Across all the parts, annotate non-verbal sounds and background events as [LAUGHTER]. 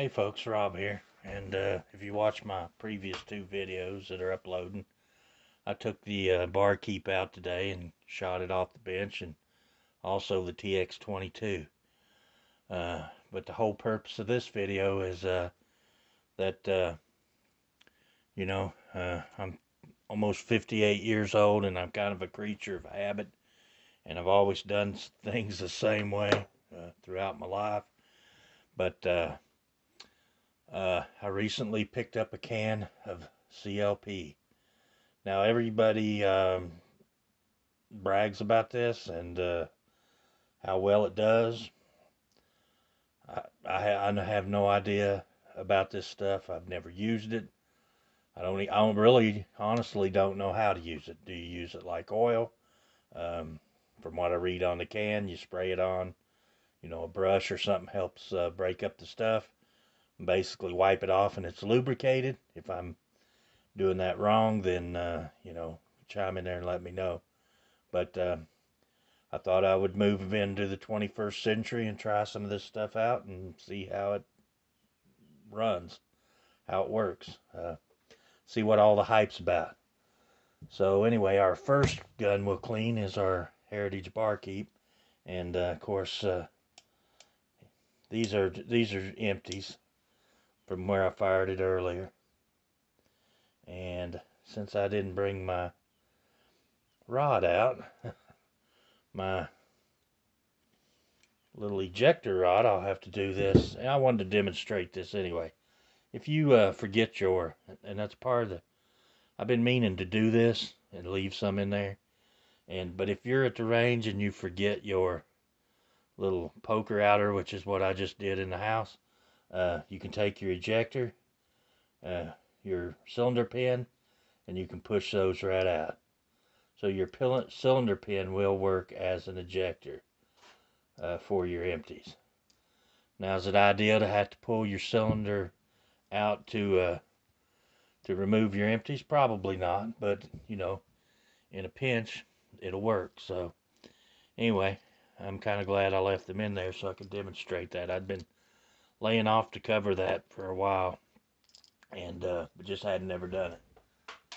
Hey folks, Rob here. And uh, if you watch my previous two videos that are uploading, I took the uh, barkeep out today and shot it off the bench and also the TX22. Uh, but the whole purpose of this video is uh, that, uh, you know, uh, I'm almost 58 years old and I'm kind of a creature of habit. And I've always done things the same way throughout my life. But uh, I recently picked up a can of CLP. Now everybody um, brags about this and uh, how well it does. I, I, I have no idea about this stuff. I've never used it. I don't. I don't really, honestly, don't know how to use it. Do you use it like oil? Um, from what I read on the can, you spray it on, you know, a brush or something helps uh, break up the stuff basically wipe it off and it's lubricated. If I'm doing that wrong, then, uh, you know, chime in there and let me know. But uh, I thought I would move into the 21st century and try some of this stuff out and see how it runs, how it works, uh, see what all the hype's about. So anyway, our first gun we'll clean is our Heritage Barkeep, and uh, of course uh, these are these are empties from where I fired it earlier. And since I didn't bring my rod out, [LAUGHS] my little ejector rod, I'll have to do this. And I wanted to demonstrate this anyway. If you uh, forget your, and that's part of the, I've been meaning to do this and leave some in there. And, but if you're at the range and you forget your little poker outer, which is what I just did in the house, uh, you can take your ejector, uh, your cylinder pin, and you can push those right out. So your cylinder pin will work as an ejector uh, for your empties. Now, is it ideal to have to pull your cylinder out to uh, to remove your empties? Probably not, but you know, in a pinch, it'll work. So, anyway, I'm kind of glad I left them in there so I could demonstrate that. I'd been laying off to cover that for a while, and uh, but just hadn't never done it.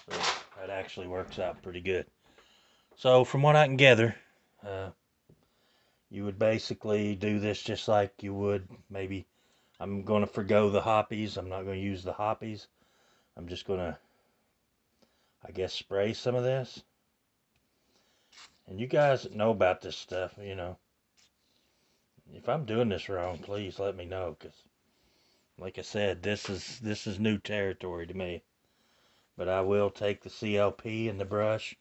So that actually works out pretty good. So from what I can gather, uh, you would basically do this just like you would maybe. I'm going to forego the Hoppe's. I'm not going to use the Hoppe's. I'm just going to, I guess, spray some of this. And you guys know about this stuff, you know if I'm doing this wrong, please let me know, cause like I said, this is this is new territory to me. But I will take the CLP and the brush,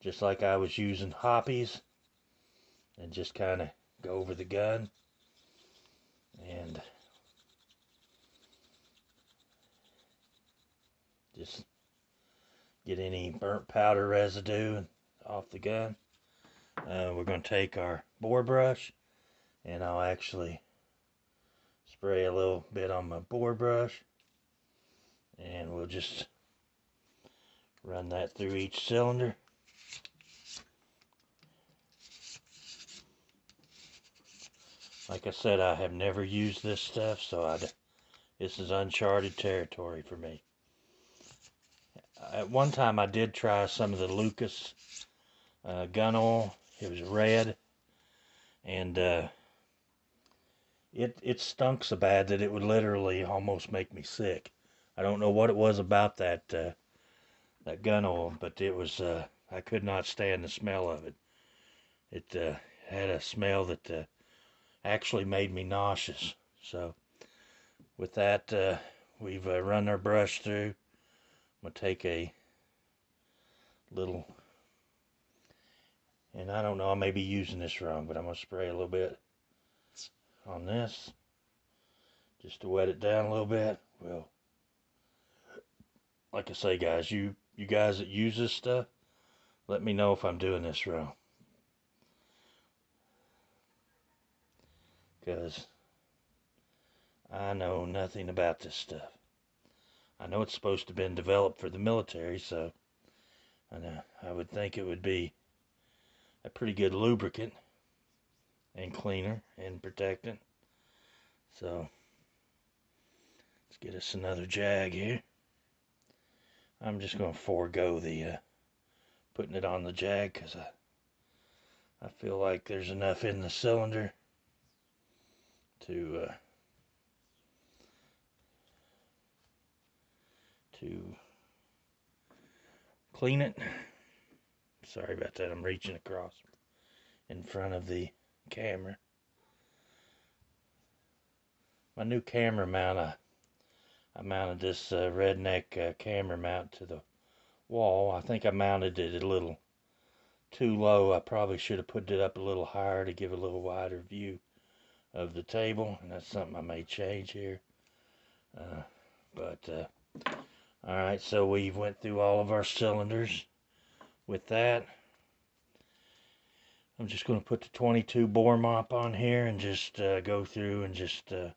just like I was using Hoppe's, and just kind of go over the gun and just get any burnt powder residue off the gun. Uh, we're going to take our bore brush and I'll actually spray a little bit on my bore brush and we'll just run that through each cylinder. Like I said I have never used this stuff so I this is uncharted territory for me. At one time I did try some of the Lucas uh, gun oil. It was red and uh, it it stunk so bad that it would literally almost make me sick. I don't know what it was about that uh, that gun oil, but it was uh, I could not stand the smell of it. It uh, had a smell that uh, actually made me nauseous. So with that, uh, we've uh, run our brush through. I'm gonna take a little, and I don't know, I may be using this wrong, but I'm gonna spray a little bit on this just to wet it down a little bit. Well, like I say, guys, you you guys that use this stuff, let me know if I'm doing this wrong. Because I know nothing about this stuff. I know it's supposed to have been developed for the military, so I know I would think it would be a pretty good lubricant and cleaner and protectant. So, Let's get us another jag here. I'm just going to forego the uh, putting it on the jag because I, I feel like there's enough in the cylinder to uh, to clean it. Sorry about that. I'm reaching across in front of the camera. My new camera mount, I, I mounted this uh, redneck uh, camera mount to the wall. I think I mounted it a little too low. I probably should have put it up a little higher to give a little wider view of the table. And that's something I may change here. Uh, but, uh, all right, so we went through all of our cylinders with that. I'm just going to put the 22 bore mop on here and just uh, go through and just uh,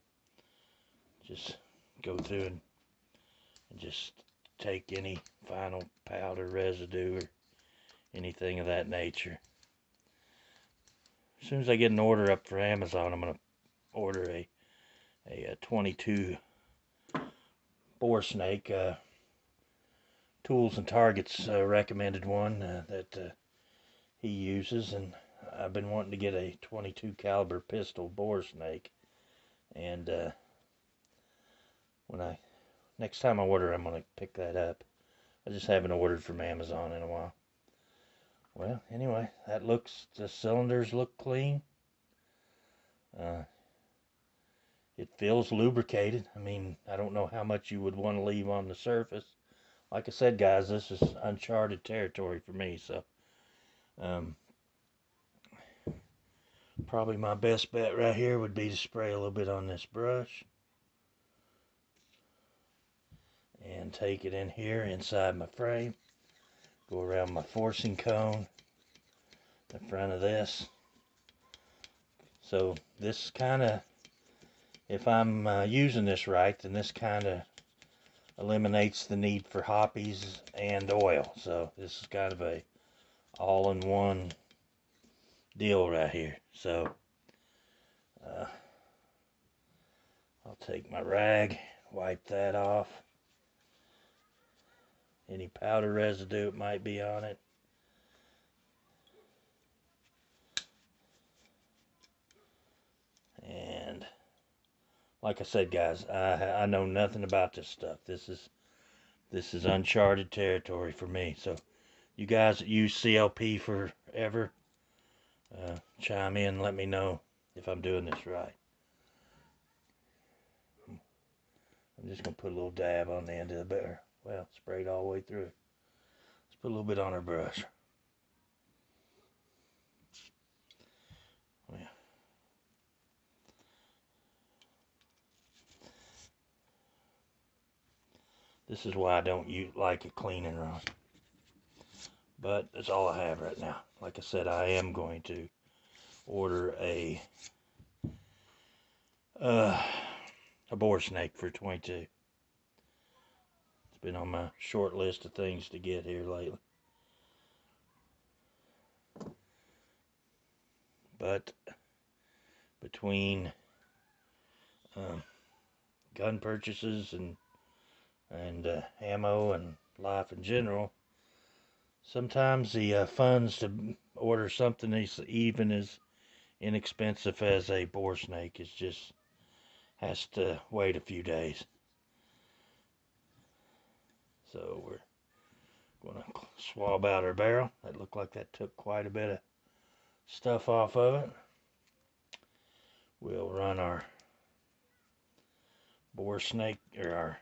just go through and, and just take any final powder residue or anything of that nature. As soon as I get an order up for Amazon, I'm going to order a, a, a 22 bore snake. Uh, Tools and Targets uh, recommended one uh, that uh, he uses, and I've been wanting to get a 22 caliber pistol bore snake, and uh, when I next time I order, I'm gonna pick that up. I just haven't ordered from Amazon in a while. Well, anyway, that looks the cylinders look clean. Uh, it feels lubricated. I mean, I don't know how much you would want to leave on the surface. Like I said, guys, this is uncharted territory for me, so um, probably my best bet right here would be to spray a little bit on this brush and take it in here inside my frame. Go around my forcing cone in front of this. So this kind of if I'm uh, using this right then this kind of eliminates the need for Hoppe's and oil. So this is kind of a all-in-one deal right here. So uh, I'll take my rag, wipe that off. Any powder residue it might be on it. And like I said, guys, I I know nothing about this stuff. This is this is uncharted territory for me. So you guys that use CLP forever, uh, chime in let me know if I'm doing this right. I'm just going to put a little dab on the end of the bear. Well, sprayed all the way through. Let's put a little bit on our brush. Yeah. This is why I don't use, like a cleaning rod. But that's all I have right now. Like I said, I am going to order a uh, a bore snake for 22. It's been on my short list of things to get here lately. But between um, gun purchases and and uh, ammo and life in general, sometimes the uh, funds to order something as even as inexpensive as a bore snake is just has to wait a few days. So we're going to swab out our barrel. That looked like that took quite a bit of stuff off of it. We'll run our bore snake or our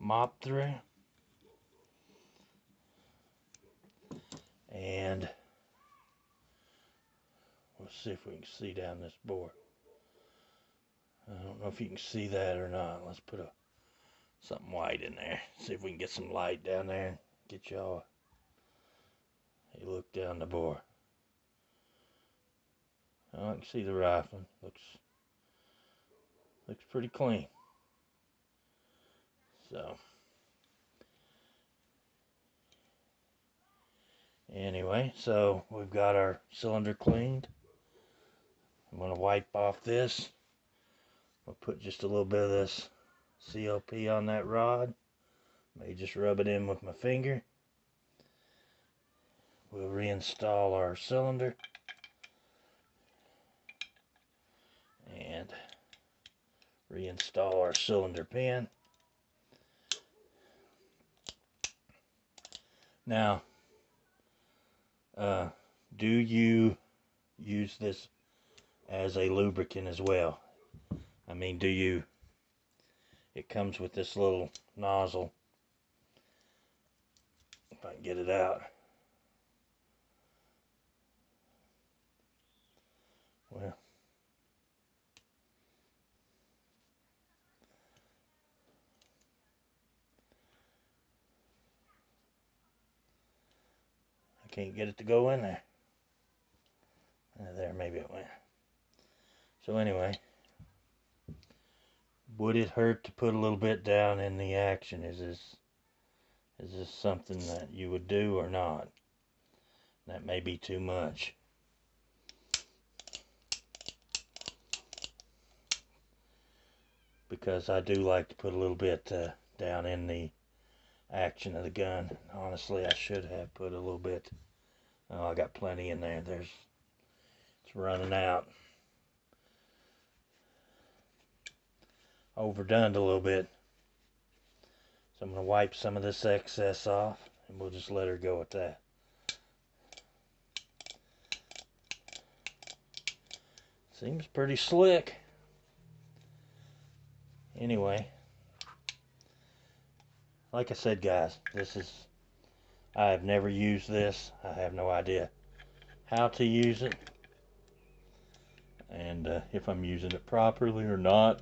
mop through. And we'll see if we can see down this bore. I don't know if you can see that or not. Let's put a something white in there. See if we can get some light down there and get y'all a look down the bore. Oh, I can see the rifling. Looks looks pretty clean. So Anyway, so we've got our cylinder cleaned. I'm going to wipe off this. I'll put just a little bit of this CLP on that rod. May just rub it in with my finger. We'll reinstall our cylinder. And reinstall our cylinder pin. Now, uh, do you use this as a lubricant as well? I mean, do you, it comes with this little nozzle. If I can get it out. Well, can't get it to go in there. Uh, there, maybe it went. So anyway, would it hurt to put a little bit down in the action? Is this is this something that you would do or not? That may be too much. Because I do like to put a little bit uh, down in the action of the gun. Honestly, I should have put a little bit. Oh, I got plenty in there. There's, it's running out. Overdone a little bit. So I'm going to wipe some of this excess off and we'll just let her go at that. Seems pretty slick. Anyway, like I said, guys, this is, I have never used this. I have no idea how to use it and uh, if I'm using it properly or not.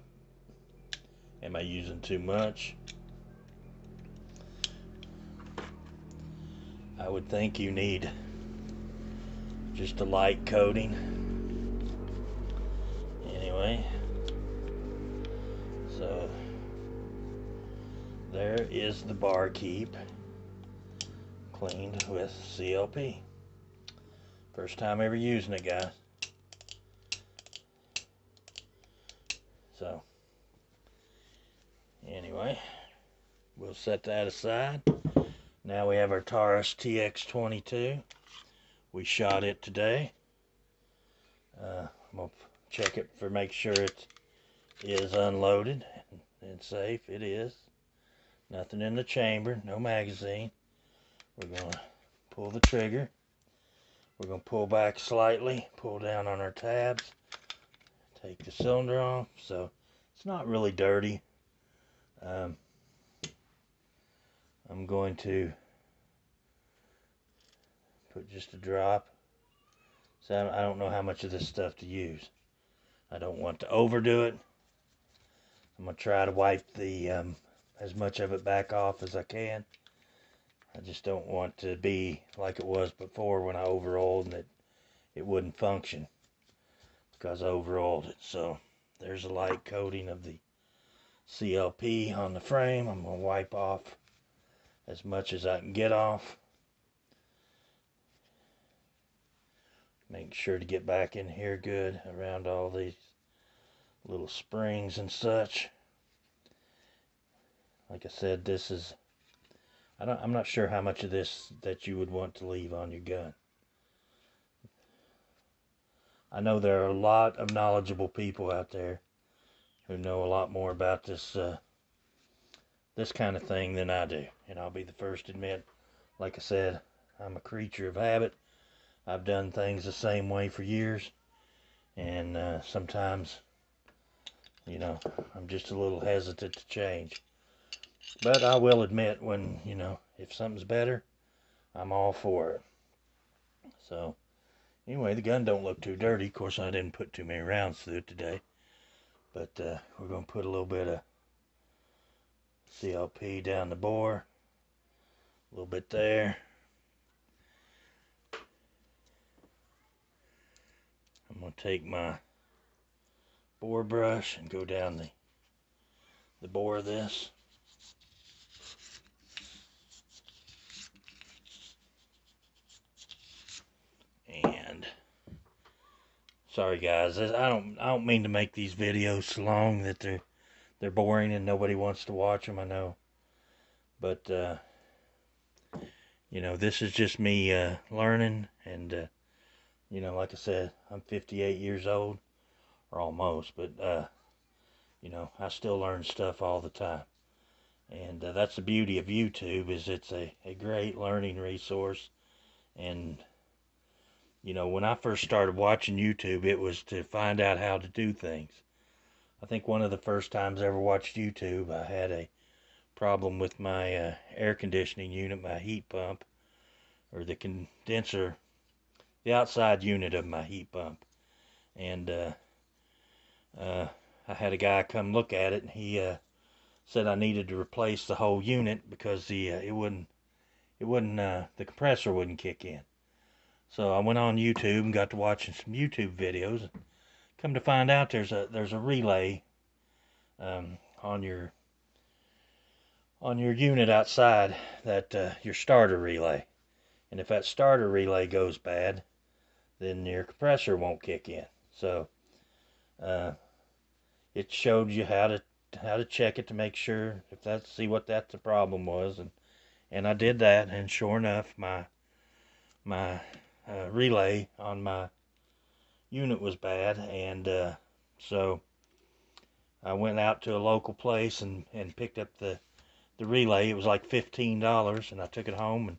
Am I using too much? I would think you need just a light coating. Anyway, so there is the barkeep cleaned with CLP. First time ever using it, guys. So, anyway, we'll set that aside. Now we have our Taurus TX22. We shot it today. Uh, I'm going to check it for make sure it is unloaded and safe. It is. Nothing in the chamber, no magazine. We're going to pull the trigger. We're going to pull back slightly, pull down on our tabs, take the cylinder off. So it's not really dirty. Um, I'm going to put just a drop. So I don't know how much of this stuff to use. I don't want to overdo it. I'm going to try to wipe the um, as much of it back off as I can. I just don't want to be like it was before when I overoiled and it, it wouldn't function because I overoiled it. So there's a light coating of the CLP on the frame. I'm going to wipe off as much as I can get off. Make sure to get back in here good around all these little springs and such like I said, this is, I don't, I'm not sure how much of this that you would want to leave on your gun. I know there are a lot of knowledgeable people out there who know a lot more about this, uh, this kind of thing than I do. And I'll be the first to admit, like I said, I'm a creature of habit. I've done things the same way for years. And uh, sometimes, you know, I'm just a little hesitant to change. But I will admit when, you know, if something's better, I'm all for it. So, anyway, the gun don't look too dirty. Of course, I didn't put too many rounds through it today. But uh, we're going to put a little bit of CLP down the bore. A little bit there. I'm going to take my bore brush and go down the, the bore of this. Sorry guys, I don't I don't mean to make these videos so long that they're they're boring and nobody wants to watch them. I know, but uh, you know, this is just me uh, learning, and uh, you know, like I said, I'm 58 years old, or almost, but uh, you know, I still learn stuff all the time. And uh, that's the beauty of YouTube is it's a, a great learning resource. And, you know, when I first started watching YouTube, it was to find out how to do things. I think one of the first times I ever watched YouTube, I had a problem with my uh, air conditioning unit, my heat pump, or the condenser, the outside unit of my heat pump. And uh, uh, I had a guy come look at it, and he uh, said I needed to replace the whole unit because the uh, it wouldn't it wouldn't uh, the compressor wouldn't kick in. So I went on YouTube and got to watching some YouTube videos. Come to find out, there's a there's a relay um, on your on your unit outside that uh, your starter relay, and if that starter relay goes bad, then your compressor won't kick in. So uh, it showed you how to how to check it to make sure if that see what that the problem was and and I did that and sure enough my my uh, relay on my unit was bad and uh, so I went out to a local place and and picked up the the relay it was like $15 and I took it home and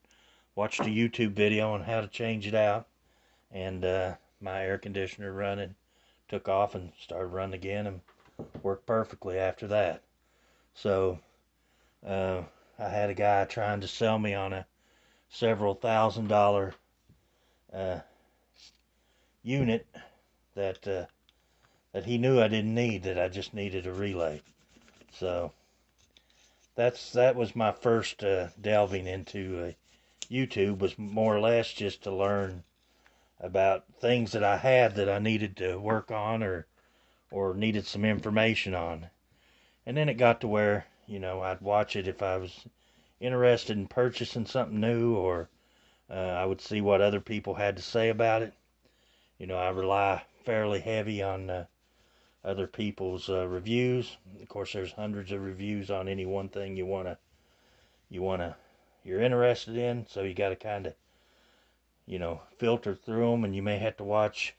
watched a YouTube video on how to change it out and uh, my air conditioner running took off and started running again and worked perfectly after that. So uh, I had a guy trying to sell me on a several thousand dollar uh, unit that uh, that he knew I didn't need that I just needed a relay. So that's that was my first uh, delving into uh, YouTube was more or less just to learn about things that I had that I needed to work on or or needed some information on. And then it got to where, you know, I'd watch it if I was interested in purchasing something new or uh, I would see what other people had to say about it. You know, I rely fairly heavy on uh, other people's uh, reviews. Of course, there's hundreds of reviews on any one thing you want to you want to you're interested in, so you got to kind of you know, filter through them and you may have to watch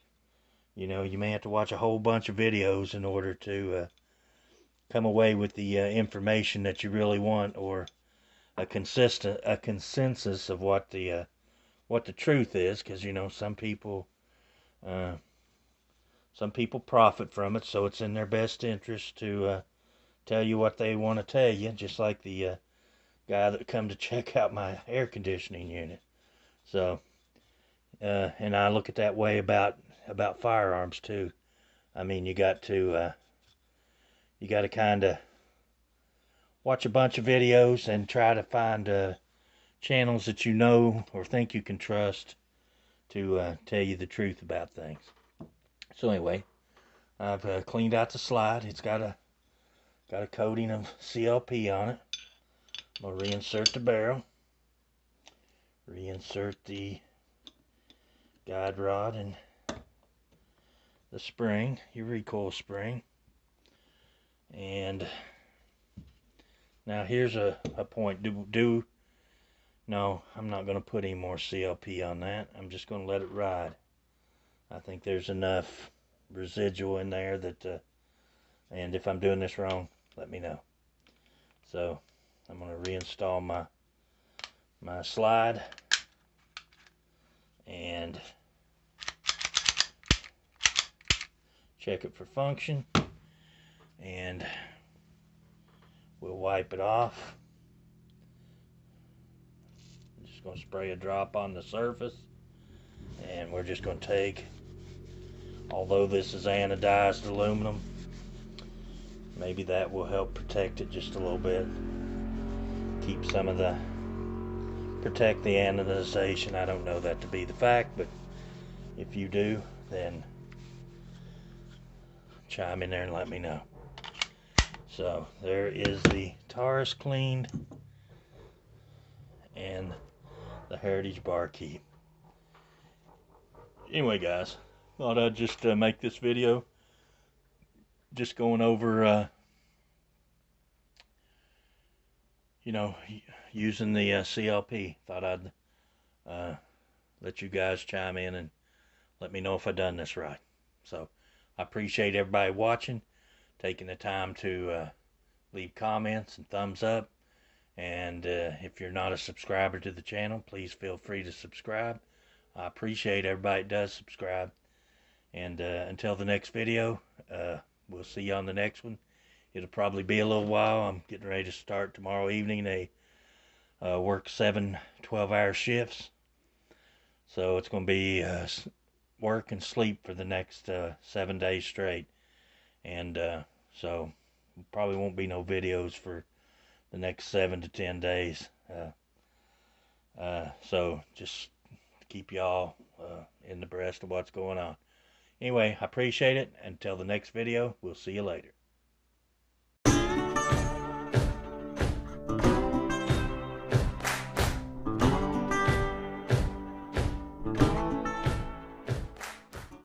you know, you may have to watch a whole bunch of videos in order to uh, come away with the uh, information that you really want or a consistent a consensus of what the uh, what the truth is because you know some people uh, some people profit from it so it's in their best interest to uh, tell you what they want to tell you just like the uh, guy that come to [LAUGHS] check out my air conditioning unit so and I look at that way about about firearms too. I mean, you got to uh, you got to kind of watch a bunch of videos and try to find uh, channels that you know or think you can trust to uh, tell you the truth about things. So anyway, I've uh, cleaned out the slide. It's got a got a coating of CLP on it. I'm gonna reinsert the barrel, reinsert the guide rod, and the spring, your recoil spring. And now here's a, a point. Do, do no, I'm not going to put any more CLP on that. I'm just going to let it ride. I think there's enough residual in there that, uh, and if I'm doing this wrong, let me know. So I'm going to reinstall my my slide and check it for function and we'll wipe it off I'm just going to spray a drop on the surface. And we're just going to take although this is anodized aluminum maybe that will help protect it just a little bit. Keep some of the protect the anodization. I don't know that to be the fact but if you do then chime in there and let me know. So there is the Taurus cleaned and the Heritage Barkeep. Anyway, guys, thought I'd just uh, make this video just going over uh, you know, using the uh, CLP. Thought I'd uh, let you guys chime in and let me know if I done this right. So I appreciate everybody watching, taking the time to uh, leave comments and thumbs up. And uh, if you're not a subscriber to the channel, please feel free to subscribe. I appreciate everybody does subscribe. And uh, until the next video, uh, we'll see you on the next one. It'll probably be a little while. I'm getting ready to start tomorrow evening. They uh, work seven 12 hour shifts. So it's going to be uh, work and sleep for the next uh, seven days straight. And uh, so probably won't be no videos for the next seven to ten days. Uh, uh, so just keep y'all uh, in the breast of what's going on. Anyway, I appreciate it. Until the next video, we'll see you later.